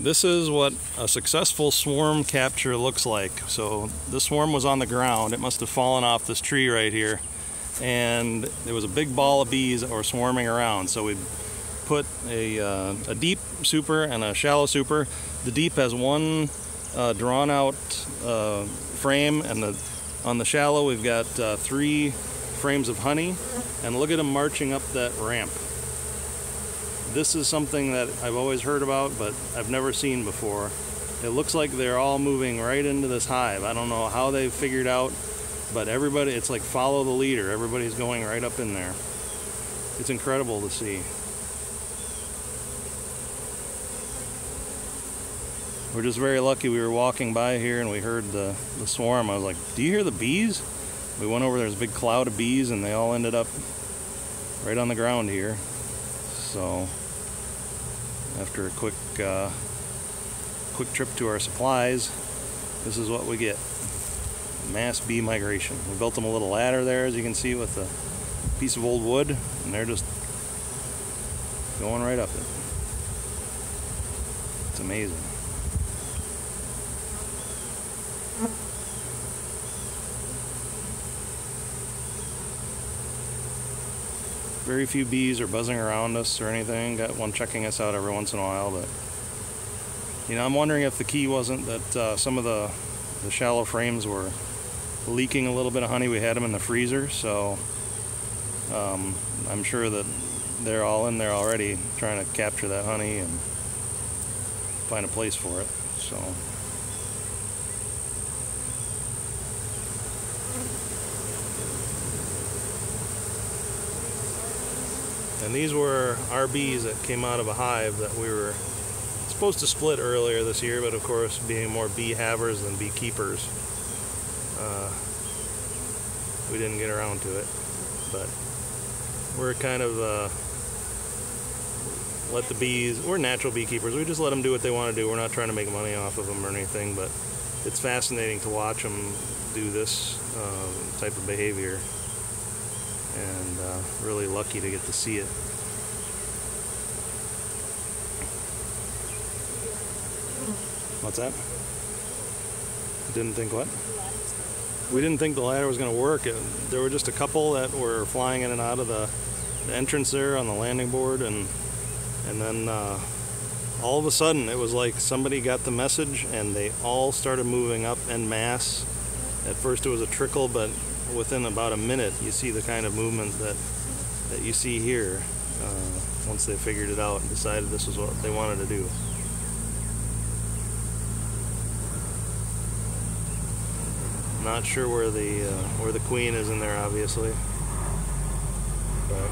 This is what a successful swarm capture looks like. So this swarm was on the ground. It must have fallen off this tree right here. And there was a big ball of bees that were swarming around. So we put a, uh, a deep super and a shallow super. The deep has one uh, drawn out uh, frame and the, on the shallow we've got uh, three frames of honey. And look at them marching up that ramp this is something that I've always heard about, but I've never seen before. It looks like they're all moving right into this hive. I don't know how they've figured out, but everybody, it's like follow the leader. Everybody's going right up in there. It's incredible to see. We're just very lucky we were walking by here and we heard the, the swarm. I was like, do you hear the bees? We went over, there's a big cloud of bees and they all ended up right on the ground here. So after a quick uh, quick trip to our supplies, this is what we get. Mass bee migration. We built them a little ladder there, as you can see, with a piece of old wood, and they're just going right up it. It's amazing. Very few bees are buzzing around us or anything. Got one checking us out every once in a while, but you know, I'm wondering if the key wasn't that uh, some of the the shallow frames were leaking a little bit of honey. We had them in the freezer, so um, I'm sure that they're all in there already trying to capture that honey and find a place for it. So. And these were our bees that came out of a hive that we were supposed to split earlier this year, but of course, being more bee havers than beekeepers, uh, we didn't get around to it. But we're kind of uh, let the bees, we're natural beekeepers. We just let them do what they want to do. We're not trying to make money off of them or anything, but it's fascinating to watch them do this uh, type of behavior and uh, really lucky to get to see it. What's that? Didn't think what? We didn't think the ladder was going to work. There were just a couple that were flying in and out of the, the entrance there on the landing board, and and then uh, all of a sudden it was like somebody got the message and they all started moving up en masse. At first it was a trickle, but within about a minute, you see the kind of movement that that you see here. Uh, once they figured it out and decided this was what they wanted to do. Not sure where the uh, where the queen is in there, obviously, but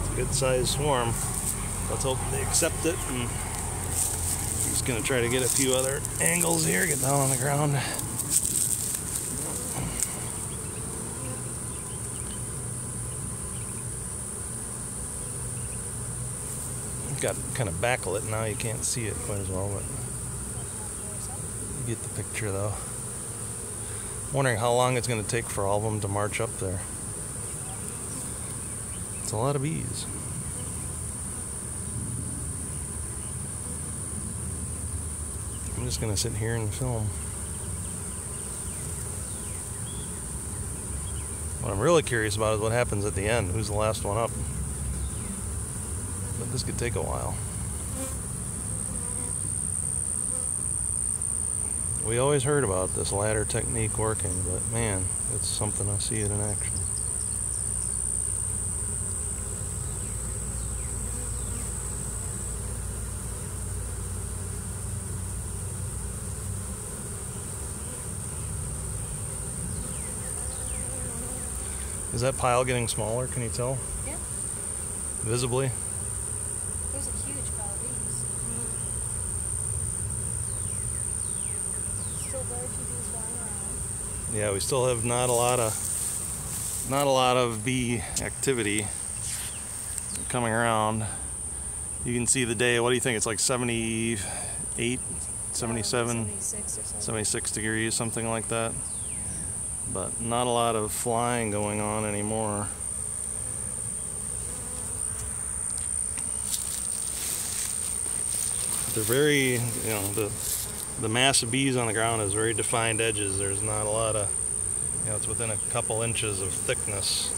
it's a good-sized swarm. Let's hope they accept it. And I'm just gonna try to get a few other angles here. Get down on the ground. Got kind of backlit now. You can't see it quite as well, but you get the picture though. Wondering how long it's going to take for all of them to march up there. It's a lot of bees. I'm just going to sit here and film. What I'm really curious about is what happens at the end. Who's the last one up? But this could take a while. We always heard about this ladder technique working, but man, it's something I see it in action. Is that pile getting smaller? Can you tell? Yeah. Visibly? Yeah, we still have not a lot of not a lot of bee activity coming around. You can see the day. What do you think? It's like 78, 77, 76, 76 degrees, something like that. But not a lot of flying going on anymore. They're very, you know, the the mass of bees on the ground has very defined edges. There's not a lot of, you know, it's within a couple inches of thickness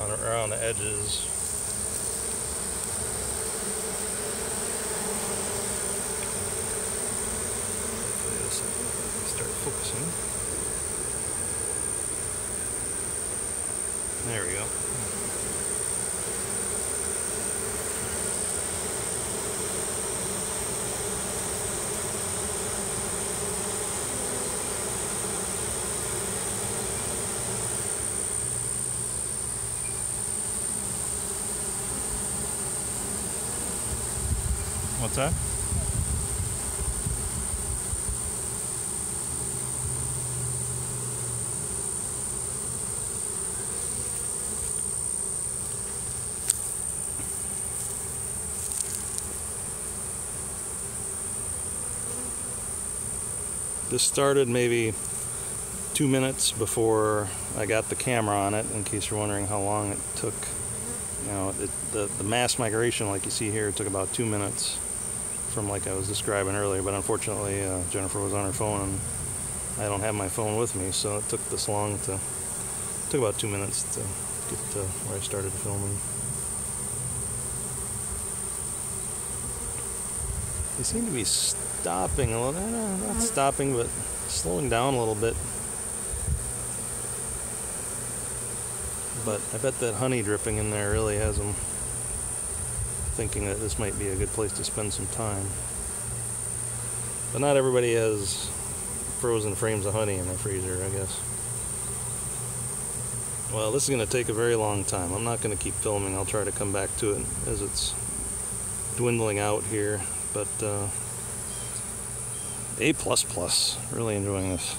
on around the edges. Start focusing. There we go. What's that? This started maybe two minutes before I got the camera on it, in case you're wondering how long it took. You know, it, the, the mass migration, like you see here, took about two minutes from like I was describing earlier, but unfortunately uh, Jennifer was on her phone and I don't have my phone with me, so it took this long to, took about two minutes to get to where I started filming. They seem to be stopping a little, eh, not stopping, but slowing down a little bit. But I bet that honey dripping in there really has them thinking that this might be a good place to spend some time. But not everybody has frozen frames of honey in their freezer, I guess. Well, this is going to take a very long time. I'm not going to keep filming. I'll try to come back to it as it's dwindling out here. But uh, A++, really enjoying this.